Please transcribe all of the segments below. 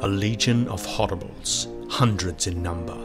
a legion of horribles, hundreds in number,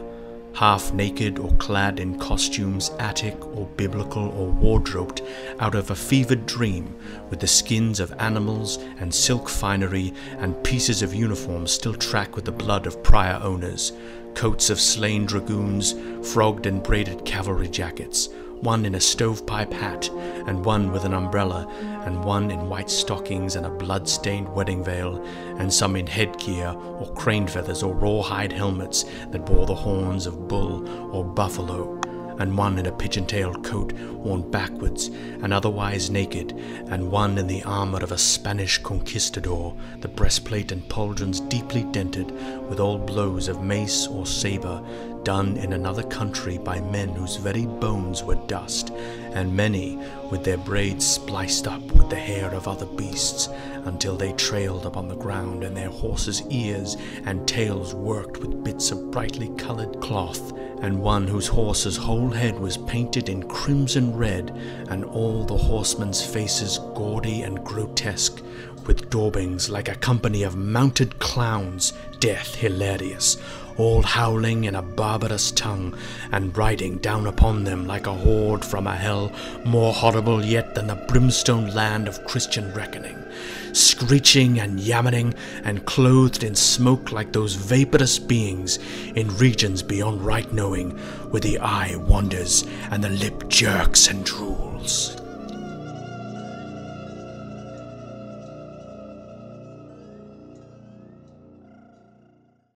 half naked or clad in costumes attic or biblical or wardrobed out of a fevered dream, with the skins of animals and silk finery and pieces of uniform still track with the blood of prior owners, coats of slain dragoons, frogged and braided cavalry jackets, one in a stovepipe hat, and one with an umbrella, and one in white stockings and a blood-stained wedding veil, and some in headgear or crane feathers or rawhide helmets that bore the horns of bull or buffalo, and one in a pigeon-tailed coat worn backwards and otherwise naked, and one in the armor of a Spanish conquistador, the breastplate and pauldrons deeply dented with old blows of mace or saber, done in another country by men whose very bones were dust, and many with their braids spliced up with the hair of other beasts, until they trailed upon the ground, and their horses' ears and tails worked with bits of brightly colored cloth, and one whose horse's whole head was painted in crimson red, and all the horsemen's faces gaudy and grotesque, with daubings like a company of mounted clowns, death hilarious, all howling in a barbarous tongue, and riding down upon them like a horde from a hell more horrible yet than the brimstone land of Christian reckoning, screeching and yammering, and clothed in smoke like those vaporous beings in regions beyond right knowing, where the eye wanders and the lip jerks and drools.